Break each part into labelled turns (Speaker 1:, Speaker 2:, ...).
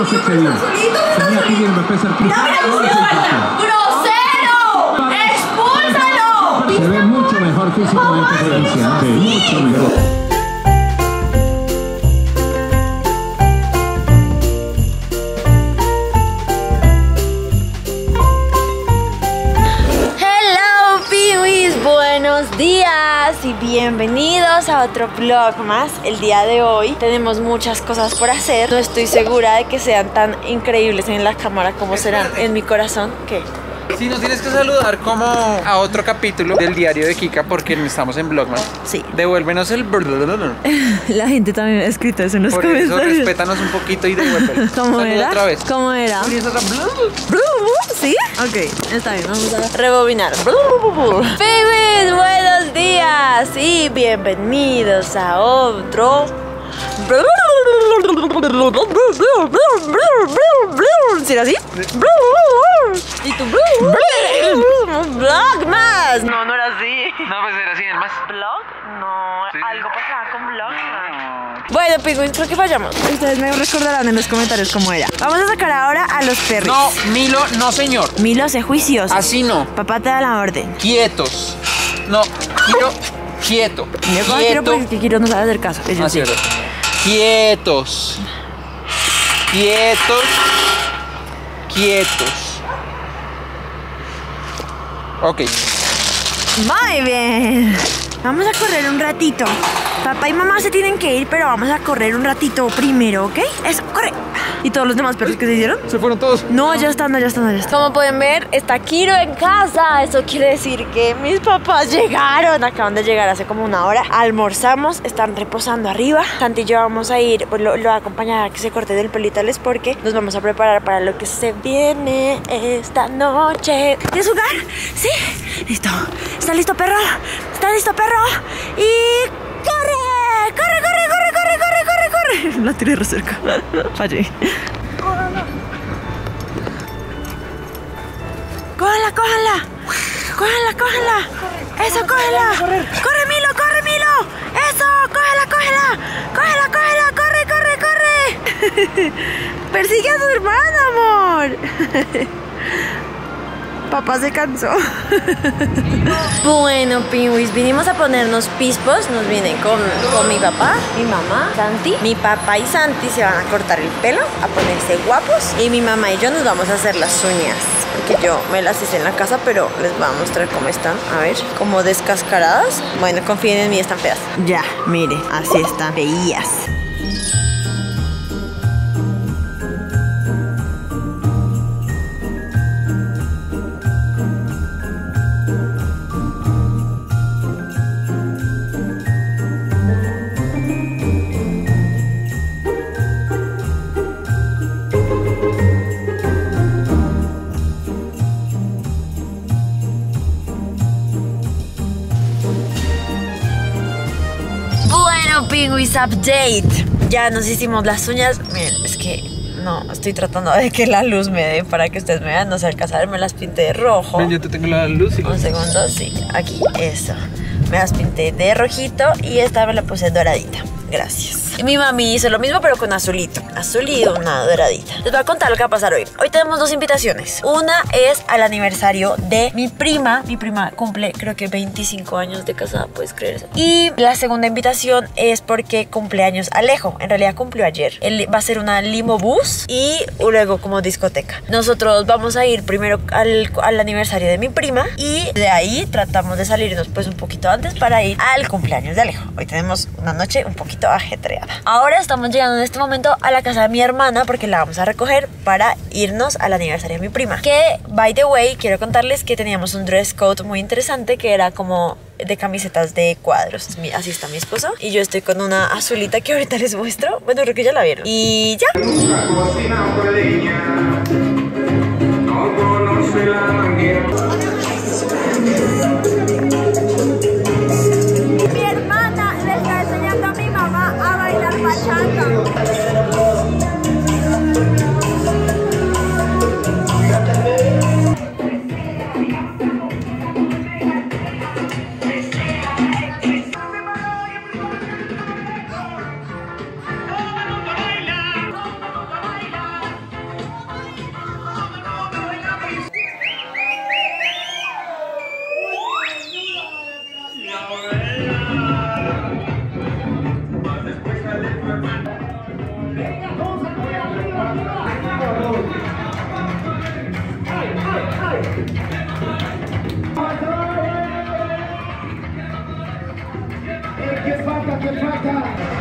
Speaker 1: los excedió. Venía pidiendo César
Speaker 2: ¡Grosero! ¡Expúlsalo!
Speaker 1: Se ve mucho mejor físicamente Florencia. Sí, mucho mejor.
Speaker 2: Otro vlog más. El día de hoy tenemos muchas cosas por hacer. No estoy segura de que sean tan increíbles en la cámara como serán en mi corazón.
Speaker 3: Sí, nos tienes que saludar como a otro capítulo del diario de Kika porque estamos en Blogman.
Speaker 2: Sí.
Speaker 3: Devuélvenos el.
Speaker 2: La gente también ha escrito eso en los
Speaker 3: Por eso respétanos un poquito y devuélvelo.
Speaker 2: ¿Cómo
Speaker 3: Saluda
Speaker 2: era?
Speaker 3: otra vez.
Speaker 2: ¿Cómo era?
Speaker 3: Y.
Speaker 2: ¿Sí? Ok, está bien, vamos a rebobinar. Babies, buenos días y bienvenidos a otro. ¿Sí era así? ¿Y tu blog más? No, no era así.
Speaker 3: No, pues así, más.
Speaker 2: ¿Blog? No,
Speaker 3: Sí.
Speaker 2: algo pasaba con blog. Bueno, Pingüins, creo que fallamos. Ustedes me recordarán en los comentarios cómo era. Vamos a sacar ahora a los perros.
Speaker 3: No, Milo, no señor.
Speaker 2: Milo, sé juicioso.
Speaker 3: Así no.
Speaker 2: Papá te da la orden.
Speaker 3: Quietos. No, Kiro, quieto.
Speaker 2: Yo como quiero
Speaker 3: Quieto.
Speaker 2: porque Kiro no sabe hacer caso. Ellos
Speaker 3: Ah,
Speaker 2: sí.
Speaker 3: sí, verdad. Quietos. Quietos. Quietos. Ok.
Speaker 2: Muy bien. Vamos a correr un ratito. Papá y mamá se tienen que ir, pero vamos a correr un ratito primero, ¿ok? Eso, corre. ¿Y todos los demás perros que se hicieron?
Speaker 3: Se fueron todos.
Speaker 2: No, ya están, ya están, ya están. Como pueden ver, está Kiro en casa. Eso quiere decir que mis papás llegaron. Acaban de llegar hace como una hora. Almorzamos, están reposando arriba. Santi y yo vamos a ir, pues lo, lo voy a que se corte del pelito Alex porque nos vamos a preparar para lo que se viene esta noche. ¿Quieres jugar? Sí. Listo. ¿Está listo, perro? ¿Está listo, perro? Y corre, corre, corre, corre, corre, corre, corre, corre. La tiré re cerca. Fallé. ¡Cójala, cójala! ¡Cójala, cójala! ¡Eso, cójala! ¡Corre, Milo, corre, Milo! ¡Eso, cójala, cójala! ¡Cójala, cójala! ¡Corre, corre, corre! ¡Persigue a su hermana, amor! Papá se cansó. bueno, Piwis, vinimos a ponernos pispos. Nos vienen con, con mi papá, mi mamá, Santi. Mi papá y Santi se van a cortar el pelo, a ponerse guapos. Y mi mamá y yo nos vamos a hacer las uñas. Porque yo me las hice en la casa, pero les voy a mostrar cómo están. A ver, como descascaradas. Bueno, confíen en mí, están feas. Ya, mire, así están feías. Update. Ya nos hicimos las uñas. Miren, es que no, estoy tratando de que la luz me dé para que ustedes me vean. No se alcanza a ver, me las pinté de rojo.
Speaker 3: Ven, yo te tengo la luz y
Speaker 2: Un segundo, sí, aquí, eso. Me las pinté de rojito y esta me la puse doradita. Gracias. Mi mami hizo lo mismo pero con azulito. Azul y una doradita. Les voy a contar lo que va a pasar hoy. Hoy tenemos dos invitaciones. Una es al aniversario de mi prima. Mi prima cumple creo que 25 años de casada, puedes creer eso. Y la segunda invitación es porque cumpleaños Alejo. En realidad cumplió ayer. Él va a ser una limo bus y luego como discoteca. Nosotros vamos a ir primero al, al aniversario de mi prima y de ahí tratamos de salirnos pues un poquito antes para ir al cumpleaños de Alejo. Hoy tenemos una noche un poquito ajetreada. Ahora estamos llegando en este momento a la casa de mi hermana porque la vamos a recoger para irnos al aniversario de mi prima. Que, by the way, quiero contarles que teníamos un dress code muy interesante que era como de camisetas de cuadros. Así está mi esposo. Y yo estoy con una azulita que ahorita les muestro. Bueno, creo que ya la vieron. Y ya.
Speaker 4: No conoce la manguera.
Speaker 2: Get back down.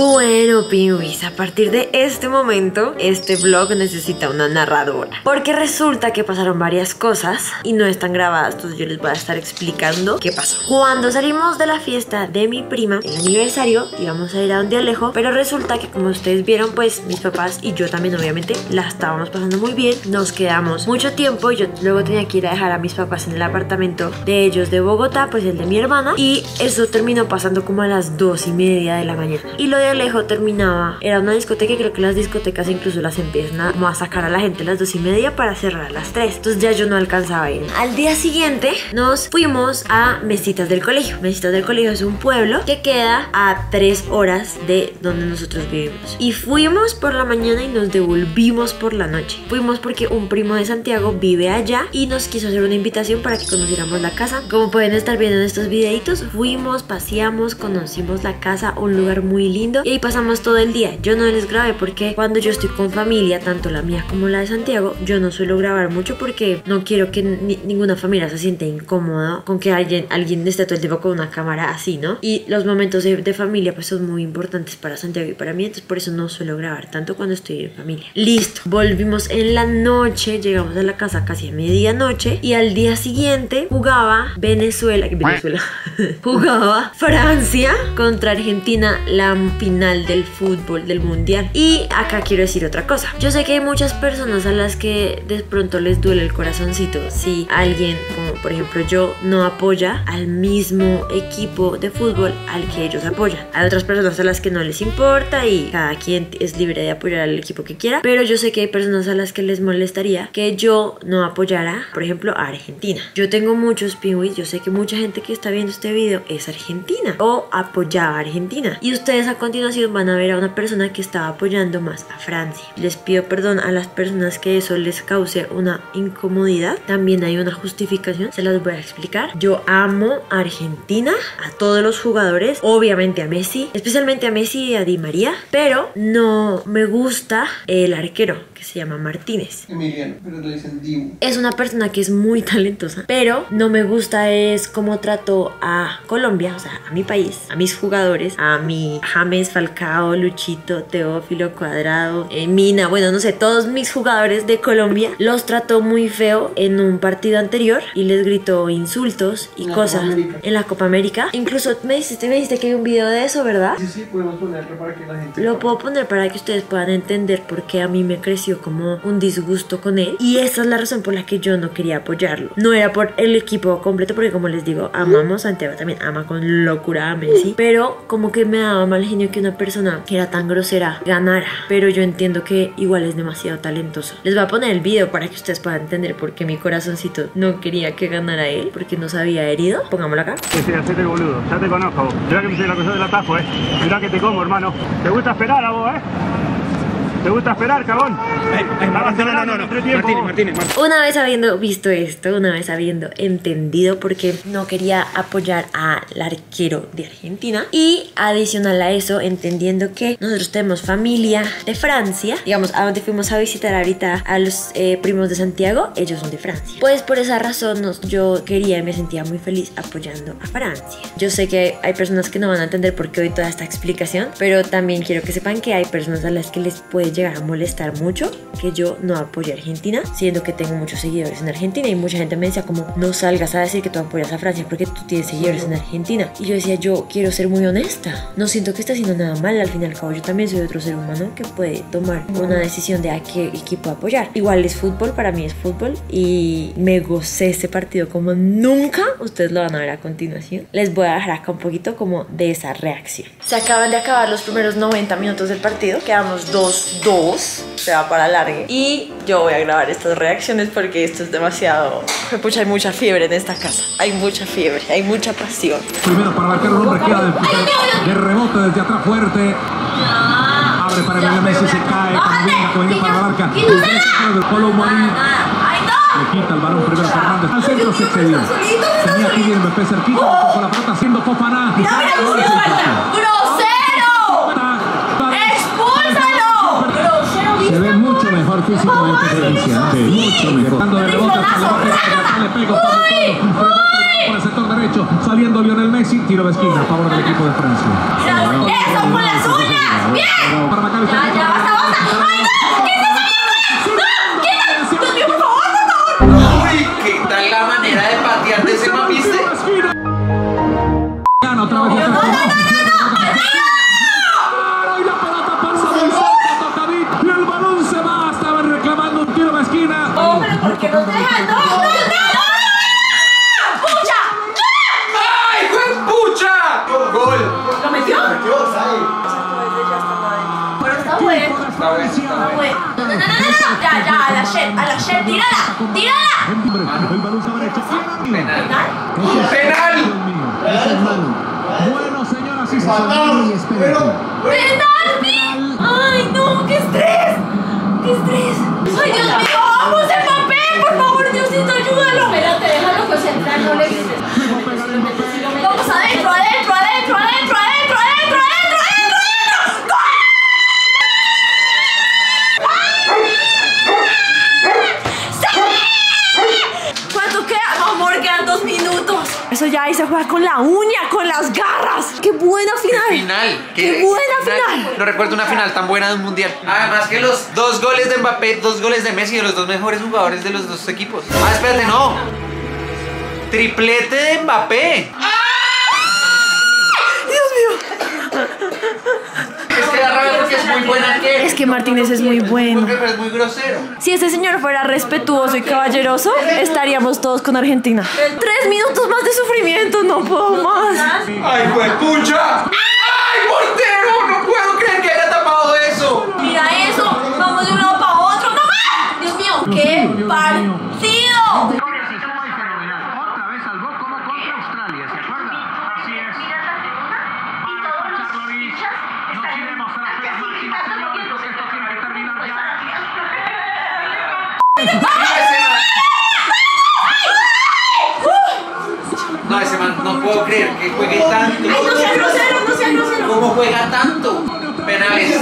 Speaker 2: Bueno, pingüis, a partir de este momento, este vlog necesita una narradora. Porque resulta que pasaron varias cosas y no están grabadas, entonces yo les voy a estar explicando qué pasó. Cuando salimos de la fiesta de mi prima, el aniversario, íbamos a ir a donde Alejo, pero resulta que como ustedes vieron, pues mis papás y yo también obviamente la estábamos pasando muy bien. Nos quedamos mucho tiempo yo luego tenía que ir a dejar a mis papás en el apartamento de ellos de Bogotá, pues el de mi hermana. Y eso terminó pasando como a las dos y media de la mañana. Y lo de Alejo terminaba, era una discoteca y creo que las discotecas incluso las empiezan a, sacar a la gente a las dos y media para cerrar a las tres. Entonces ya yo no alcanzaba a ir. Al día siguiente nos fuimos a Mesitas del Colegio. Mesitas del Colegio es un pueblo que queda a tres horas de donde nosotros vivimos. Y fuimos por la mañana y nos devolvimos por la noche. Fuimos porque un primo de Santiago vive allá y nos quiso hacer una invitación para que conociéramos la casa. Como pueden estar viendo en estos videitos, fuimos, paseamos, conocimos la casa, un lugar muy lindo y ahí pasamos todo el día. Yo no les grabé porque cuando yo estoy con familia, tanto la mía como la de Santiago, yo no suelo grabar mucho porque no quiero que ni- ninguna familia se siente incómoda con que alguien, alguien esté todo el tiempo con una cámara así, ¿no? Y los momentos de, de familia pues son muy importantes para Santiago y para mí, entonces por eso no suelo grabar tanto cuando estoy en familia. Listo, volvimos en la noche, llegamos a la casa casi a medianoche y al día siguiente jugaba Venezuela, Venezuela, jugaba Francia contra Argentina la final del fútbol del mundial. Y acá quiero decir otra cosa. Yo sé que hay muchas personas a las que de pronto les duele el corazoncito si alguien, como por ejemplo yo, no apoya al mismo equipo de fútbol al que ellos apoyan. Hay otras personas a las que no les importa y cada quien es libre de apoyar al equipo que quiera. Pero yo sé que hay personas a las que les molestaría que yo no apoyara, por ejemplo, a Argentina. Yo tengo muchos pingüis, yo sé que mucha gente que está viendo este video es argentina o apoyaba a Argentina. Y ustedes a continuación van a ver a una persona que estaba apoyando más a Francia. Les pido perdón a las personas que eso les cause una incomodidad. También hay una justificación, se las voy a explicar. Yo amo a Argentina, a todos los jugadores, obviamente a Messi, especialmente a Messi y a Di María, pero no me gusta el arquero que se llama Martínez.
Speaker 5: Emiliano, pero le dicen Dibu.
Speaker 2: Es una persona que es muy talentosa, pero no me gusta es cómo trató a Colombia, o sea, a mi país, a mis jugadores, a mi James Falcao, Luchito, Teófilo Cuadrado, eh, Mina, bueno, no sé, todos mis jugadores de Colombia los trató muy feo en un partido anterior y les gritó insultos y
Speaker 5: En la
Speaker 2: cosas en la Copa América. Incluso me dijiste, me dijiste que hay un video de eso, ¿verdad?
Speaker 5: Sí, sí, podemos ponerlo para que la gente.
Speaker 2: Lo puedo poner para que ustedes puedan entender por qué a mí me creció como un disgusto con él. Y esa es la razón por la que yo no quería apoyarlo. No era por el equipo completo, porque como les digo, amamos a Santiago también, ama con locura a Messi. Pero como que me daba mal genio que una persona que era tan grosera ganara. Pero yo entiendo que igual es demasiado talentoso. Les voy a poner el video para que ustedes puedan entender por qué mi corazoncito no quería que ganara él, porque no se había herido. Pongámoslo acá.
Speaker 6: Sí, hacete boludo, ya te conozco. Mirá que me la cosa del atajo, eh. Mirá que te como, hermano. ¿Te gusta esperar a vos, eh? ¿Te gusta esperar, cagón? Estabas esperando en entretiempo, vos.
Speaker 2: Una vez habiendo visto esto, una vez habiendo entendido por qué no quería apoyar al arquero de Argentina y adicional a eso, entendiendo que nosotros tenemos familia de Francia, digamos, a donde fuimos a visitar ahorita a los eh, primos de Santiago, ellos son de Francia. Pues por esa razón nos- yo quería y me sentía muy feliz apoyando a Francia. Yo sé que hay personas que no van a entender por qué hoy toda esta explicación, pero también quiero que sepan que hay personas a las que les puede llegar a molestar mucho que yo no apoye a Argentina, siendo que tengo muchos seguidores en Argentina y mucha gente me decía como no salgas a decir que tú apoyas a Francia porque tú tienes seguidores en Argentina. Y yo decía, yo quiero ser muy honesta, no siento que esté haciendo nada mal, al fin y al cabo yo también soy otro ser humano que puede tomar una decisión de a qué equipo apoyar. Igual es fútbol, para mí es fútbol y me gocé ese partido como nunca, ustedes lo van a ver a continuación. Les voy a dejar acá un poquito como de esa reacción. Se acaban de acabar los primeros 90 minutos del partido, quedamos 2-2, se va para largue. Y yo voy a grabar estas reacciones porque esto es demasiado... Pucha, hay mucha fiebre en esta casa, hay mucha fiebre, hay mucha pasión.
Speaker 1: Primero para marcar un hombre, queda de, de rebote desde atrás fuerte. Abre para Lionel Messi, se cae. Que venía para la barca. El Polo Marín. Le quita el balón primero Fernández. Al centro se excedió. Tenía a Kylian Mbappé cerquita. Con la pelota haciendo Fofana. Se ve mucho mejor Cristiano. Sí, mucho mejor. Dando de rebote, el por el el sector derecho, saliendo Lionel Messi, tiro de esquina a favor del equipo de Francia.
Speaker 2: ¡Eso, con las uñas! ¡Bien!
Speaker 1: Para Maccabi,
Speaker 2: Ya, ya, basta, basta. ¡Ay, no!
Speaker 3: Uy, ¿qué tal la manera de de
Speaker 2: tírala.
Speaker 1: El balón se derecha.
Speaker 3: Penal.
Speaker 2: ¿Penal?
Speaker 3: ¡Penal!
Speaker 1: Bueno, señoras y señores,
Speaker 2: ¡Penalti! ¡Ay, no! ¡Qué estrés! ¡Qué estrés! ¡Ay, Dios mío! ¡Vamos, Mbappé! ¡Por favor, Diosito, ayúdalo! Espérate, déjalo concentrar, no le grites. Vamos adentro, adentro, dos minutos. Eso ya ahí se juega con la uña, con las garras. ¡Qué buena final!
Speaker 3: Final.
Speaker 2: ¡Qué buena final!
Speaker 3: No recuerdo una final tan buena de un mundial. Además que los dos goles de Mbappé, dos goles de Messi, de los dos mejores jugadores de los dos equipos. Ah, espérate, no. Triplete de Mbappé. Es que da rabia porque es muy buen arquero.
Speaker 2: Es que Martínez es muy bueno.
Speaker 3: Es muy grosero.
Speaker 2: Si ese señor fuera respetuoso y caballeroso, estaríamos todos con Argentina. Tres minutos más de sufrimiento, no puedo más.
Speaker 3: ¡Ay, fue pucha! ¡Ay, portero! No puedo creer que haya tapado eso.
Speaker 2: Mira eso, vamos de un lado para otro, no más. Dios mío, qué partido.
Speaker 3: Puedo creer que juegue tanto.
Speaker 2: Ay, no sea grosero, no sea grosero.
Speaker 3: ¿Cómo juega tanto? Penales.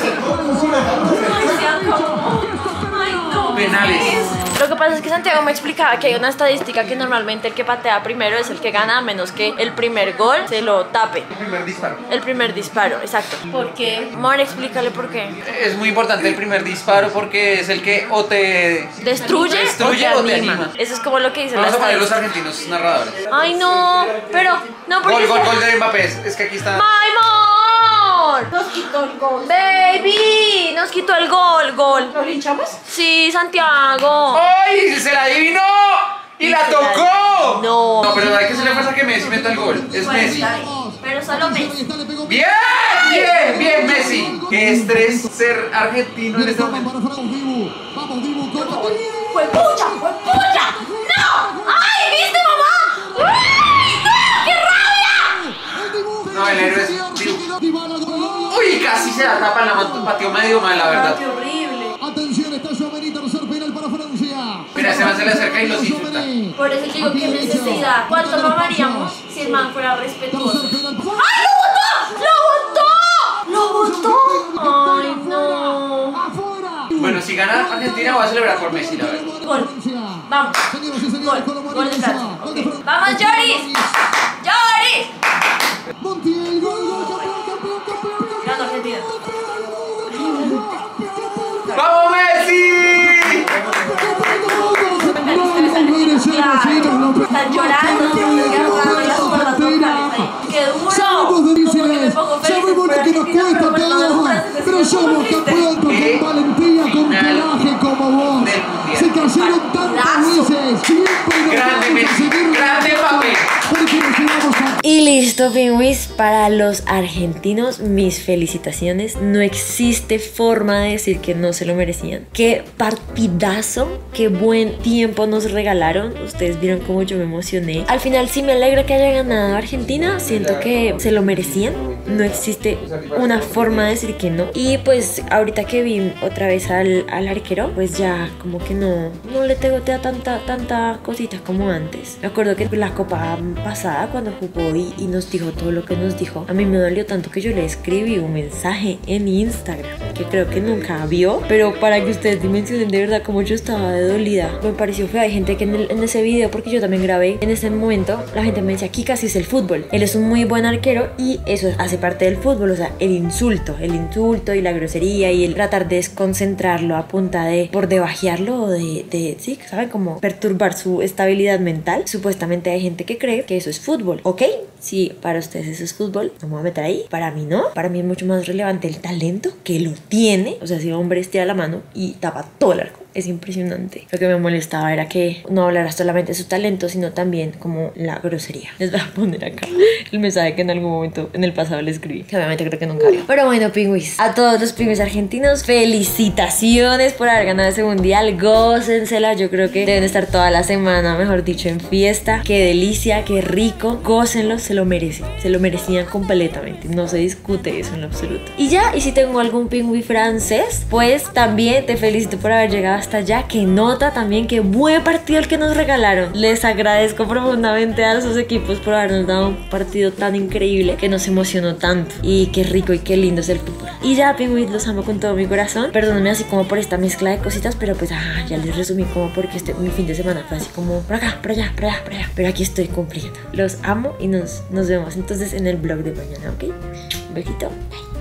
Speaker 3: Penales.
Speaker 2: Lo que pasa es que Santiago me explicaba que hay una estadística que normalmente el que patea primero es el que gana, a menos que el primer gol se lo tape.
Speaker 3: Primer disparo.
Speaker 2: El primer disparo, exacto. ¿Por qué? Amor, explícale por qué.
Speaker 3: Es muy importante el primer disparo porque es el que o te
Speaker 2: ¿Destruye,
Speaker 3: Destruye
Speaker 2: o
Speaker 3: o
Speaker 2: te
Speaker 3: te
Speaker 2: anima?
Speaker 3: anima.
Speaker 2: Eso es como lo que dice la
Speaker 3: Vamos a poner los argentinos narradores.
Speaker 2: Ay, no, pero no porque...
Speaker 3: Gol, gol, gol de Mbappé. Es que aquí está.
Speaker 2: ¡My amor! Nos quitó el gol. ¡Baby! Nos quitó el gol, gol. ¿Lo linchamos? Sí, Santiago.
Speaker 3: ¡Ay! ¡Se la adivinó! ¡Y la
Speaker 2: Se la
Speaker 3: tocó!
Speaker 2: adivinó.
Speaker 3: No, pero hay que hacerle fuerza que Messi meta el gol. Es Messi.
Speaker 2: Pero solo Messi.
Speaker 3: ¡Bien! ¡Bien! ¡Bien, Messi! ¡Qué estrés ser argentino en este momento!
Speaker 2: ¡Fue pucha! ¡Fue pucha! ¡No! ¡Ay, viste, mamá! ¡Ay, no! ¡Qué rabia!
Speaker 3: No, el héroe es Dibu. ¡Uy! Casi se la tapa en la mano. Pateó medio mal, la verdad.
Speaker 2: ¡Qué horrible!
Speaker 7: Atención, está su amerita tercer penal para Francia.
Speaker 3: Mira, ese man se le acerca y los insulta.
Speaker 2: Por eso digo, qué necesidad. ¿Cuánto lo amaríamos si el man fuera respetuoso? ¡Ay, lo votó! ¡Lo votó! ¡Lo votó! ¡Ay, no!
Speaker 7: afuera.
Speaker 3: Bueno, si gana Argentina, voy a celebrar por Messi, la verdad.
Speaker 2: Gol. Vamos.
Speaker 7: Y
Speaker 2: Gol. Gol de Francia. ¡Vamos, Joris! ¡Joris!
Speaker 7: Montiel, gol, gol,
Speaker 2: Están llorando,
Speaker 7: Somos
Speaker 2: pero
Speaker 7: somos con valentía, con coraje como vos. Se cayeron tantas veces, siempre nos vamos a seguir
Speaker 2: y listo, Pingüis, para los argentinos, mis felicitaciones. No existe forma de decir que no se lo merecían. Qué partidazo, qué buen tiempo nos regalaron. Ustedes vieron cómo yo me emocioné. Al final sí me alegra que haya ganado Argentina. Siento que se lo merecían. No existe una forma de decir que no. Y pues ahorita que vi otra vez al, al arquero, pues ya como que no, no le tengo tanta, tanta cosita como antes. Me acuerdo que la copa pasada cuando jugó y, nos dijo todo lo que nos dijo, a mí me dolió tanto que yo le escribí un mensaje en Instagram que creo que nunca vio, pero para que ustedes dimensionen de verdad cómo yo estaba de dolida, me pareció feo. Hay gente que en, ese video, porque yo también grabé, en ese momento la gente me decía, Kika, sí es el fútbol. Él es un muy buen arquero y eso hace parte del fútbol, o sea, el insulto, el insulto y la grosería y el tratar de desconcentrarlo a punta de por debajearlo o de, de sí, ¿saben? Como perturbar su estabilidad mental. Supuestamente hay gente que cree que eso es fútbol, ¿ok? Si para ustedes eso es fútbol, no me voy a meter ahí. Para mí no. Para mí es mucho más relevante el talento que lo tiene. O sea, si un hombre estira la mano y tapa todo el arco. Es impresionante. Lo que me molestaba era que no hablara solamente de su talento, sino también como la grosería. Les voy a poner acá el mensaje que en algún momento en el pasado le escribí. Que obviamente creo que nunca vio. Pero bueno, pingüis. A todos los pingüis argentinos, felicitaciones por haber ganado ese mundial. Gócensela. Yo creo que deben estar toda la semana, mejor dicho, en fiesta. Qué delicia, qué rico. Gócenlo, se lo merecen. Se lo merecían completamente. No se discute eso en absoluto. Y ya, y si tengo algún pingüi francés, pues también te felicito por haber llegado hasta allá. Que nota también que buen partido el que nos regalaron. Les agradezco profundamente a esos equipos por habernos dado un partido tan increíble que nos emocionó tanto. Y qué rico y qué lindo es el fútbol. Y ya, pingüis, los amo con todo mi corazón. Perdónenme así como por esta mezcla de cositas, pero pues ah, ya les resumí como porque este mi fin de semana fue así como por acá, por allá, por allá, por allá. Pero aquí estoy cumpliendo. Los amo y nos, nos vemos entonces en el vlog de mañana, ¿ok? Un besito. Bye.